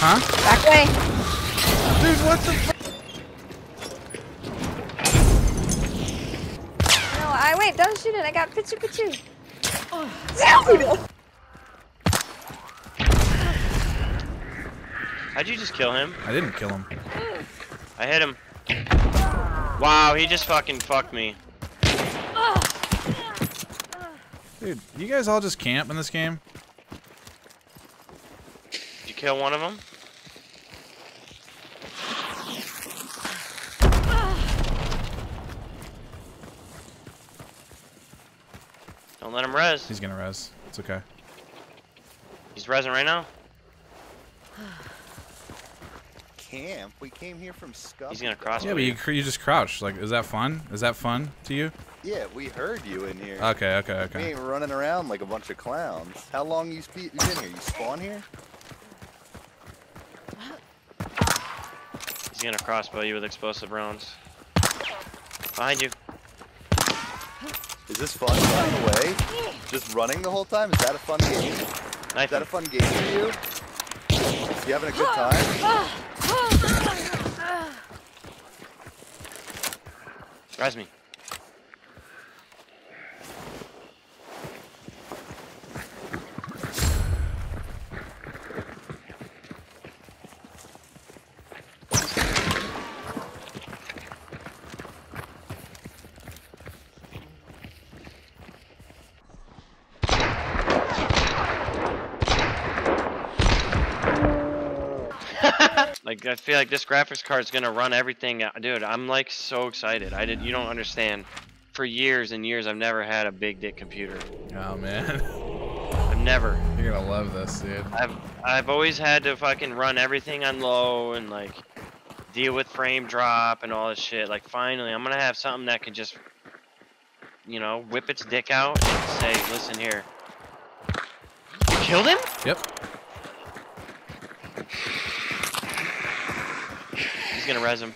Huh? Back way. Dude, what the? No, I wait. Don't shoot it. I got pichu pichu. Zombie! How'd you just kill him? I didn't kill him. I hit him. Wow, he just fucking fucked me. Dude, you guys all just camp in this game? Did you kill one of them? Don't let him res. He's gonna res. It's okay. He's resing right now. Camp? We came here from Scum. He's gonna cross Yeah, but you, you just crouch. Like, is that fun? Is that fun to you? Yeah, we heard you in here. Okay, okay, okay. We okay. ain't running around like a bunch of clowns. How long you been here? You spawn here? He's gonna crossbow you with explosive rounds. Behind you. Is this fun running away? Just running the whole time? Is that a fun game? Is that a fun game for you? You having a good time? Res me. Like I feel like this graphics card is gonna run everything. Dude, I'm like so excited. I did. You don't understand. For years and years, I've never had a big dick computer. Oh man, I've never. you're gonna love this, dude. I've I've always had to fucking run everything on low and like deal with frame drop and all this shit. Like finally, I'm gonna have something that can just, you know, whip its dick out and say, "Listen here." You killed him? Yep. Gonna res him.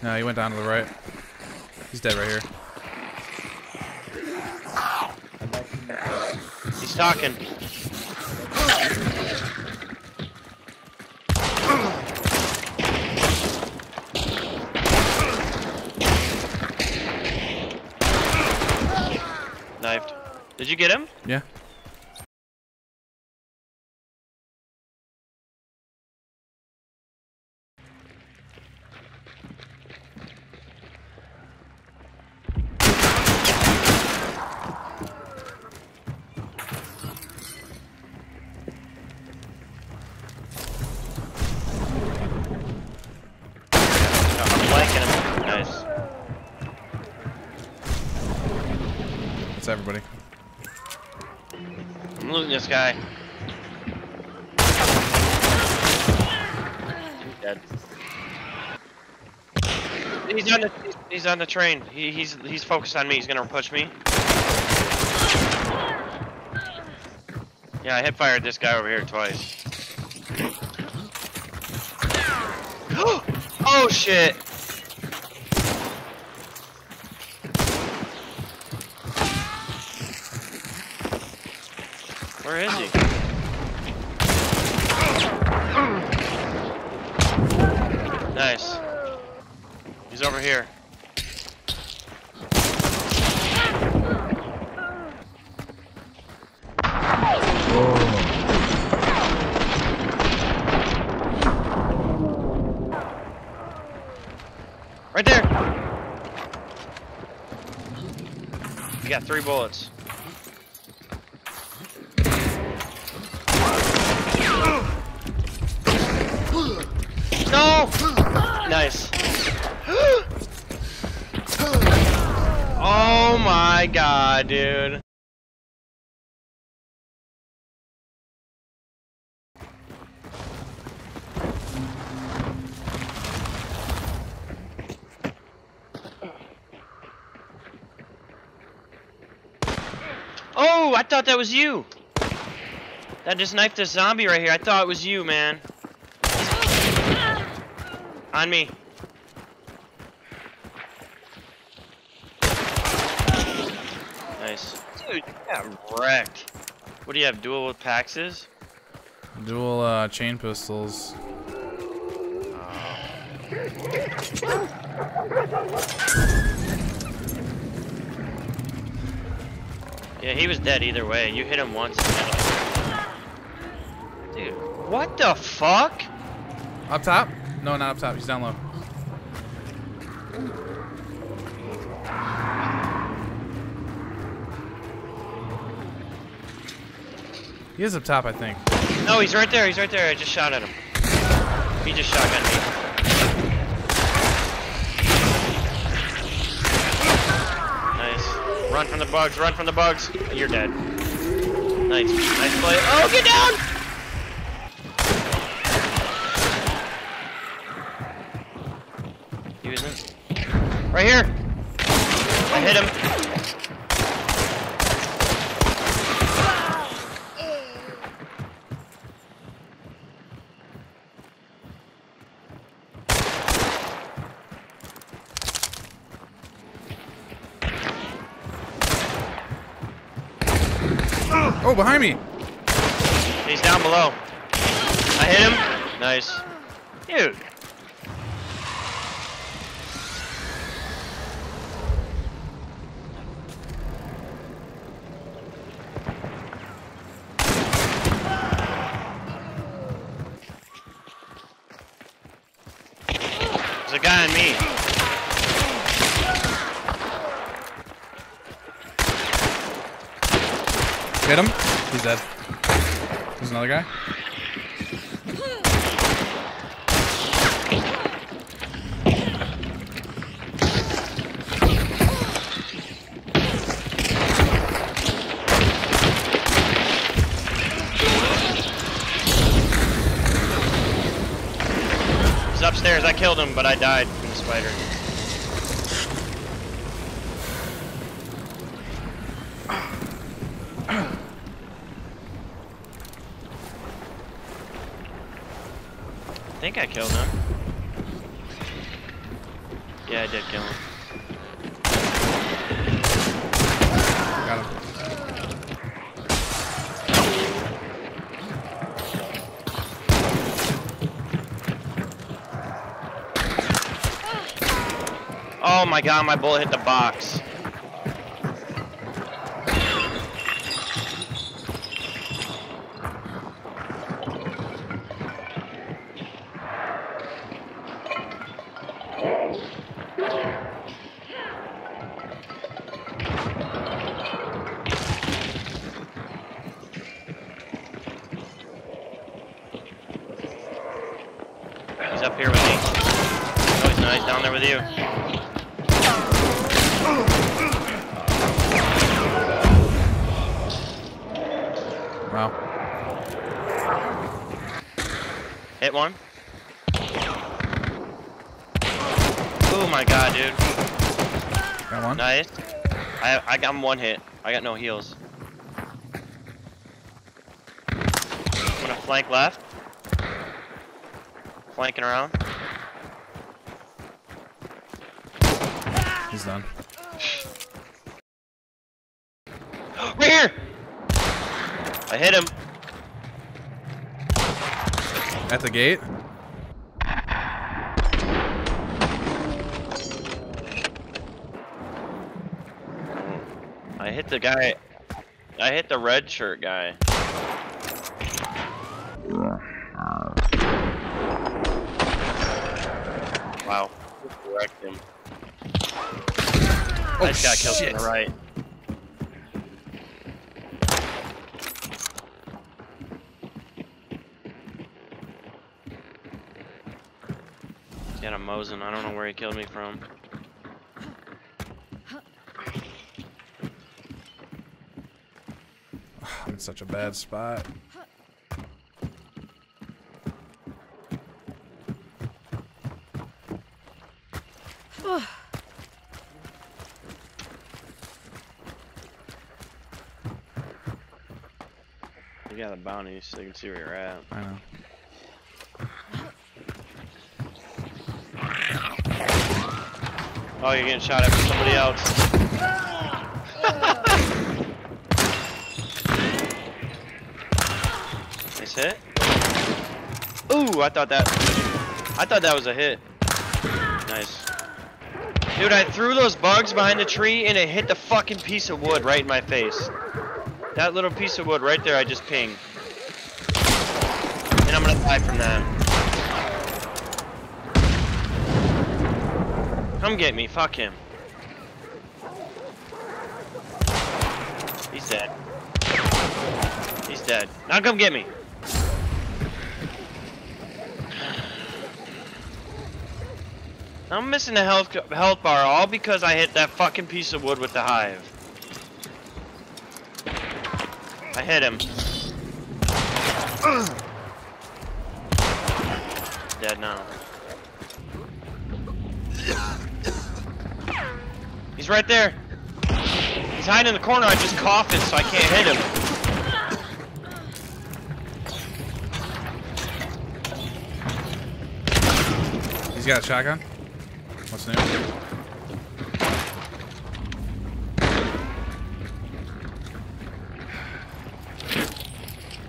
No, he went down to the right. He's dead right here. He's talking. Knifed. Did you get him? Yeah. I'm this guy. He's dead. He's on the he's on the train. He, he's he's focused on me. He's gonna push me. Yeah, I hit fired this guy over here twice. oh shit! Where is he? Nice. He's over here. Right there. You got three bullets. Nice. oh my god, dude. Oh, I thought that was you. That just knifed a zombie right here. I thought it was you, man. On me. Nice. Dude, you got wrecked. What do you have, dual with Paxes? Dual uh, chain pistols. Yeah, he was dead either way. You hit him once. Dude, what the fuck? Up top? No, not up top. He's down low. He is up top, I think. No, he's right there. He's right there. I just shot at him. He just shotgun me. Nice. Run from the bugs. Run from the bugs. You're dead. Nice. Nice play. Oh, get down! Right here. I hit him. Oh, behind me! He's down below. I hit him. Nice. Dude. There's a guy on me. Hit him. He's dead. There's another guy. He's upstairs. I killed him, but I died from the spider. I think I killed him. Yeah, I did kill him. Got him. Oh my god, my bullet hit the box. I I got him one hit. I got no heals. I'm gonna flank left. Flanking around. He's done. right here! I hit him. At the gate. I hit the guy. I hit the red shirt guy. Wow. Wrecked him. Oh, I just got killed shit. from the right. Got a Mosin. I don't know where he killed me from. I'm in such a bad spot. You got a bounty so you can see where you're at. I know. Oh, you're getting shot at somebody else. Hit. Ooh, I thought that. I thought that was a hit. Nice. Dude, I threw those bugs behind the tree and it hit the fucking piece of wood right in my face. That little piece of wood right there, I just pinged. And I'm gonna die from that. Come get me, fuck him. He's dead. He's dead. Now come get me. I'm missing a health health bar all because I hit that fucking piece of wood with the hive. I hit him. Dead now. He's right there. He's hiding in the corner. I just coughing so I can't hit him. He's got a shotgun. What's new?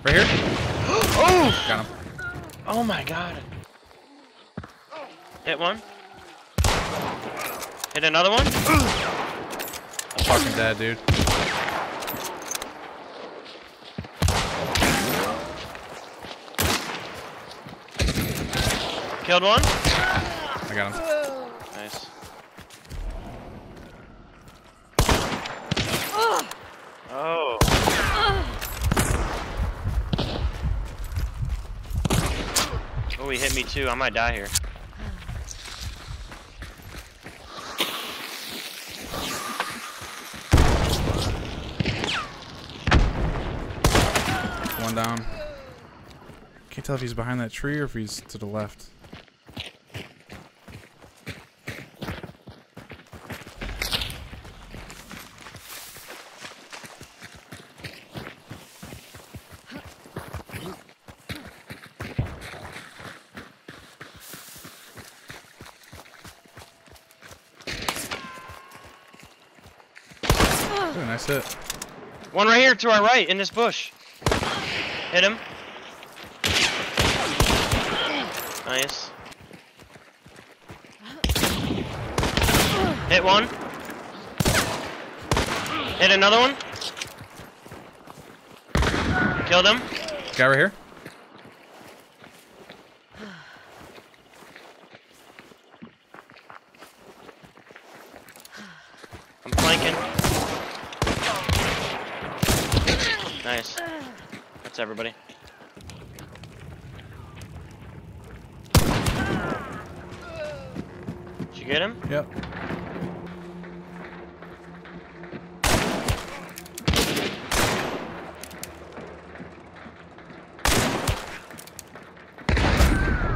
Right here. Oh! Got him. Oh my god. Hit one. Hit another one. Fucking dead, dude. Killed one. I got him. Nice. Oh. Oh, he hit me too. I might die here. One down. Can't tell if he's behind that tree or if he's to the left. Ooh, nice hit. One right here to our right in this bush. Hit him. Nice. Hit one. Hit another one. Killed him. Guy right here. I'm flanking. Nice. That's everybody. Did you get him? Yep.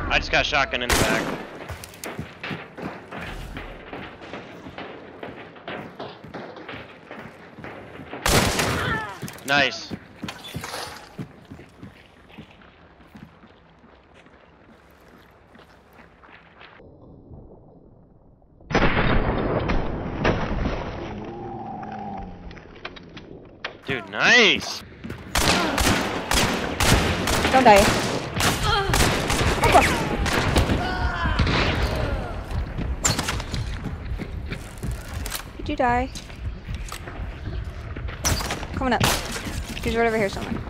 I just got shotgun in the back. Nice. Dude, nice. Did you die? Coming up. He's right over here somewhere.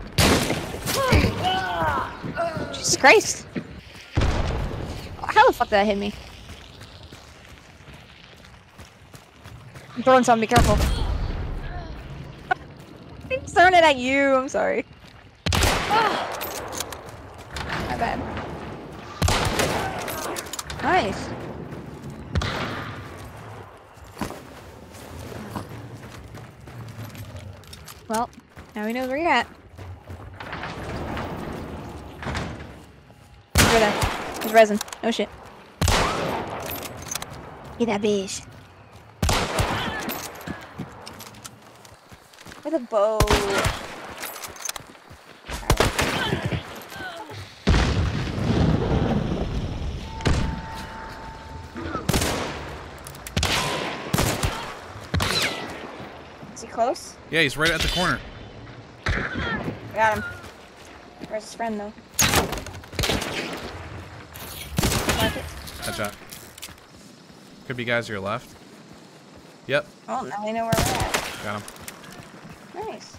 Jesus Christ! How the fuck did that hit me? I'm throwing something, be careful. He's throwing it at you, I'm sorry. My bad. Nice. Well, now he knows where you're at. Over there. Resin. No shit. Get that bitch. With a bow. He close? Yeah, he's right at the corner. Got him. Where's his friend though? Headshot. Could be guys to your left. Yep, Oh, now we know where we're at. got him. Nice.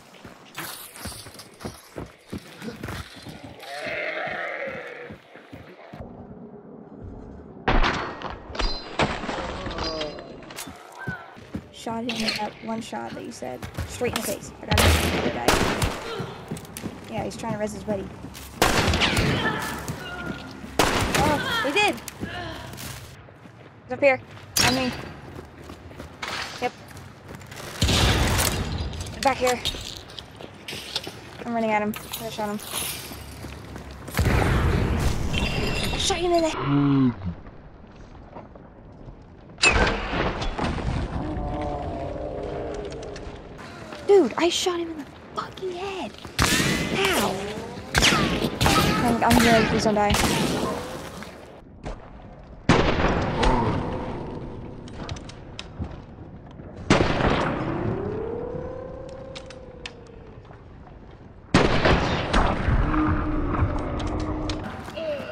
Him with that one shot that you said. Straight in the face. I got him. Yeah, he's trying to res his buddy. Oh, he did! He's up here. On me. Yep. Back here. I'm running at him. I shot him. I shot him in the Dude, I shot him in the fucking head. How? I'm, I'm really please don't die.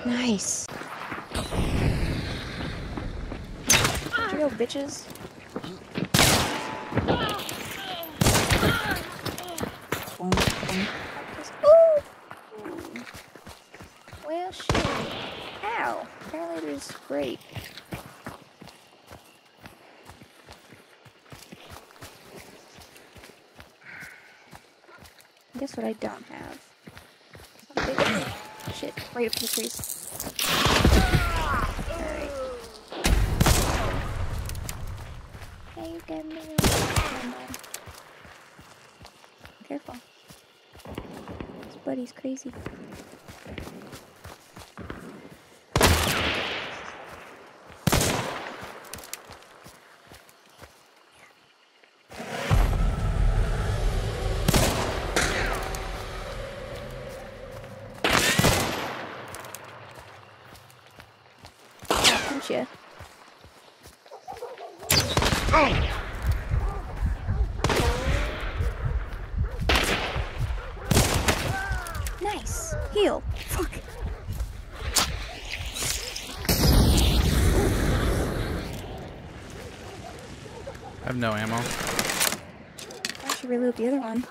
Nice. You go, bitches? Boom, boom. Ooh. Well, shit. Ow. Apparently there's great. Guess what I don't have? Shit, right up to the trees. Alright. Hey, you got me. Careful. This buddy's crazy. I'll punch ya. Nice. Heal. Fuck. I have no ammo. I should reload the other one.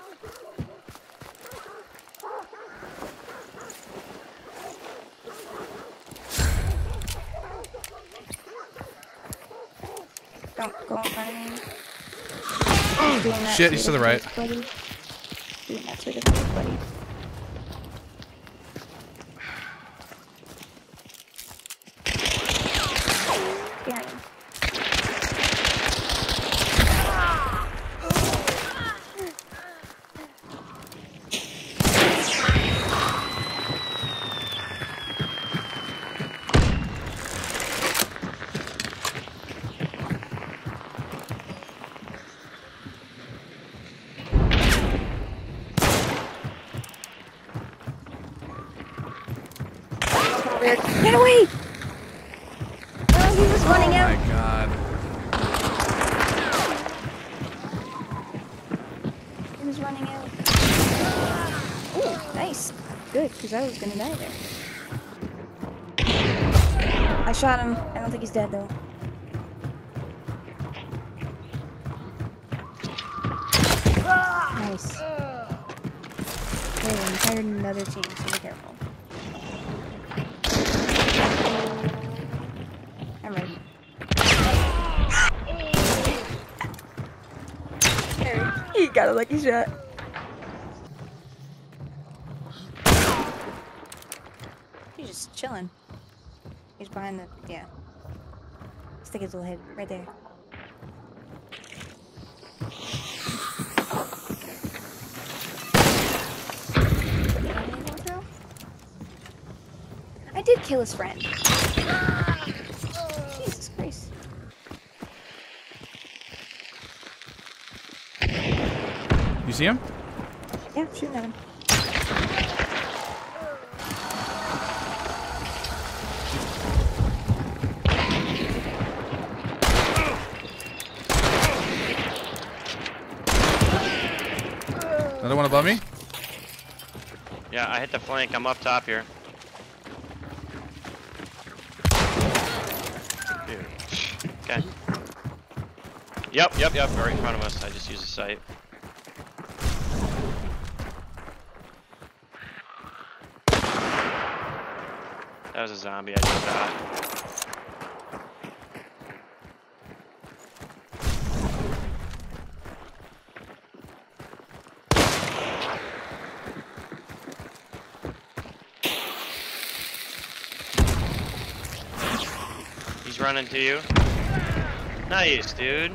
Don't go running. Shit, he's to the right. buddy. Doing that to defend his buddy. Scaring him. Weird. Get away! Oh, he was running oh out. my god. He was running out. Ooh, nice. Good, because I was gonna die there. I shot him. I don't think he's dead though. Nice. Okay, I'm hired another team, so be careful. I'm ready. There, he lucky shot. He's just chilling. He's behind the yeah. Stick his little head right there. I did kill his friend. Jesus Christ. You see him? Yeah, shooting at him. Another one above me? Yeah, I hit the flank. I'm up top here. Dude. Okay. Yep, yep, yep. Right in front of us. I just used a sight. That was a zombie I just shot. He's running to you. Nice, dude.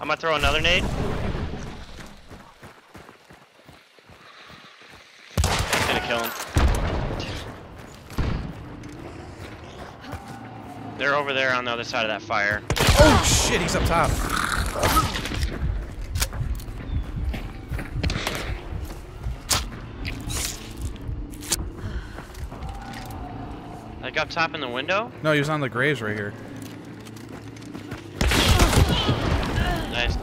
I'm gonna throw another nade. Gonna kill him. They're over there on the other side of that fire. Oh shit, he's up top. Like up top in the window? No, he was on the graves right here. Nice.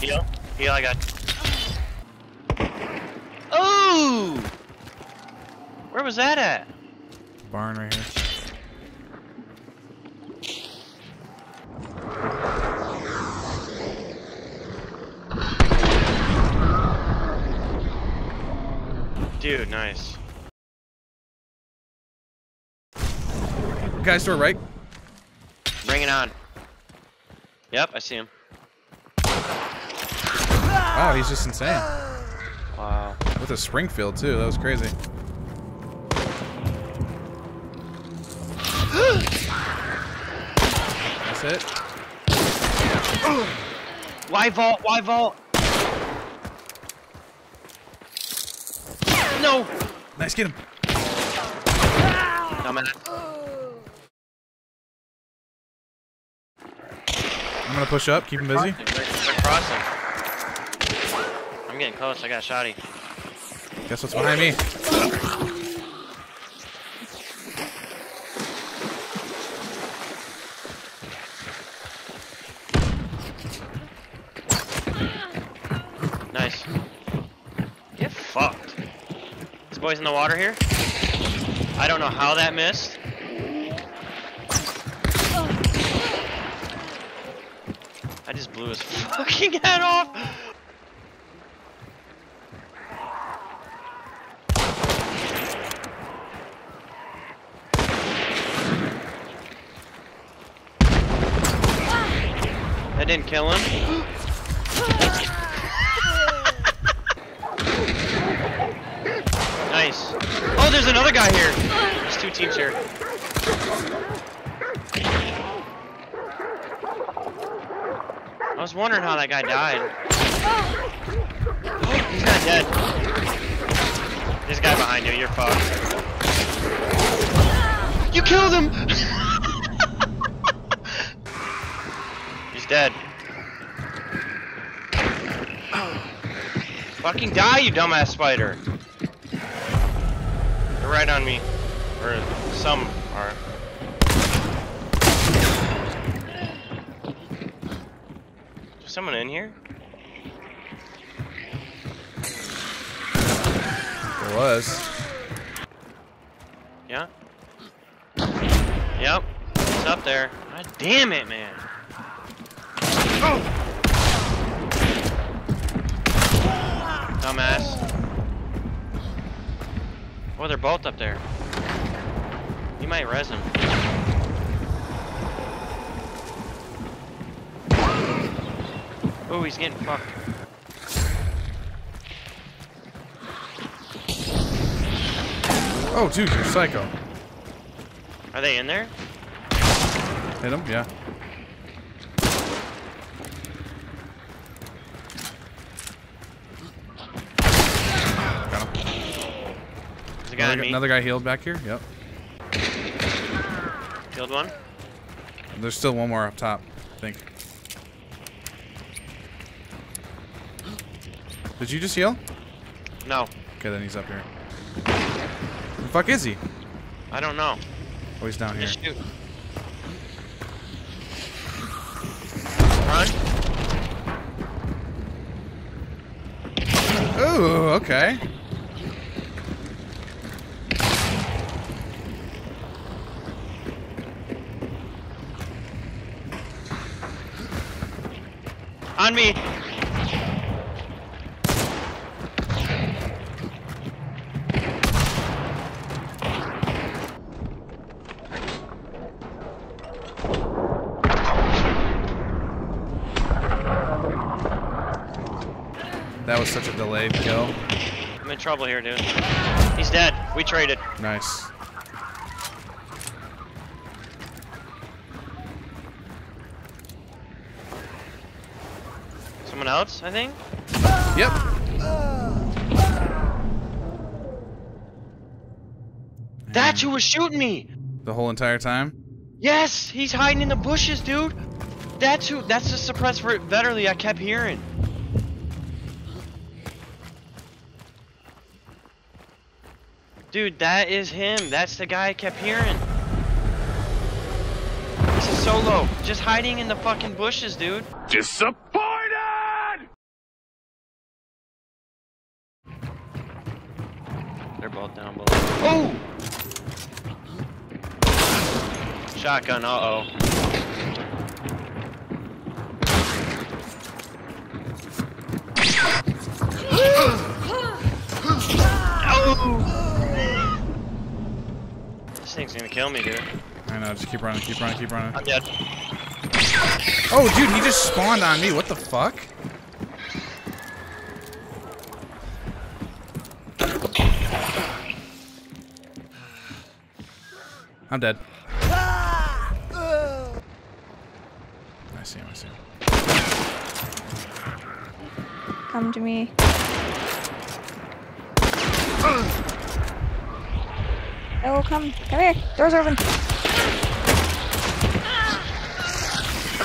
Heal. Heal, I got. Oh! Where was that at? Barn right here. Dude, nice. Guys to our right. Bring it on. Yep, I see him. Wow, he's just insane. Wow. With a Springfield too. That was crazy. That's it. Why vault? Why vault? Nice, get him. No, man. I'm gonna push up, keep him busy. They're, crossing. I'm getting close. I got a shotty. Guess what's behind me? Nice. Get fucked. This boy's in the water here. I don't know how that missed. I just blew his fucking head off. That didn't kill him. Nice. Oh, there's another guy here. There's two teams here. I was wondering how that guy died. Oh, he's not dead. A guy behind you. You're fucked. You killed him. He's dead. Fucking die, you dumbass spider. Right on me. Or some are. Is someone in here? There was. Yeah? Yep. It's up there. God damn it, man. Dumbass. Oh, they're both up there. You might res him. Oh, he's getting fucked. Oh, dude, you're psycho. Are they in there? Hit him, yeah. Another, me. another guy healed back here. Yep. Killed one. And there's still one more up top, I think. Did you just heal? No, Okay, then he's up here. The fuck is he? I don't know. Oh, he's down here. Just shoot. Run. Ooh, okay. On me. That was such a delayed kill. I'm in trouble here, dude. He's dead. We traded. Nice. Someone else, I think? Yep. That's who was shooting me! The whole entire time? Yes! He's hiding in the bushes, dude! That's who- that's the suppressed ver- Vetterli I kept hearing. Dude, that is him. That's the guy I kept hearing. This is solo. Just hiding in the fucking bushes, dude. Disappointed! Shotgun, uh-oh. Oh! This thing's gonna kill me, dude. I know, just keep running, keep running, keep running. I'm dead. Oh, dude, he just spawned on me. What the fuck? I'm dead. I see him, I see him. Come to me. Oh, come. Come here. Doors open.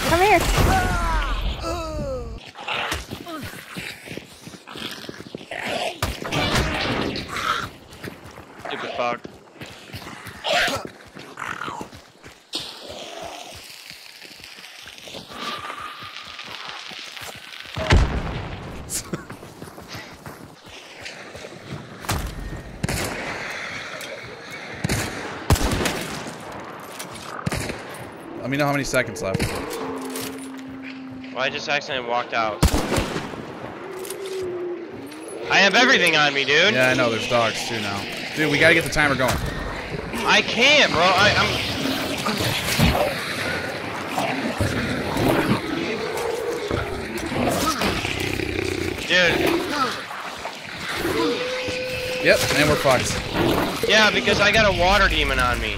Come here. Let me know how many seconds left. Well, I just accidentally walked out. I have everything on me, dude. Yeah, I know, there's dogs too now. Dude, we gotta get the timer going. I can't, bro. I, I'm. Dude, Yep, and we're fucked. yeah, because I got a water demon on me.